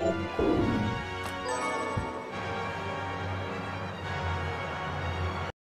Oh, cool.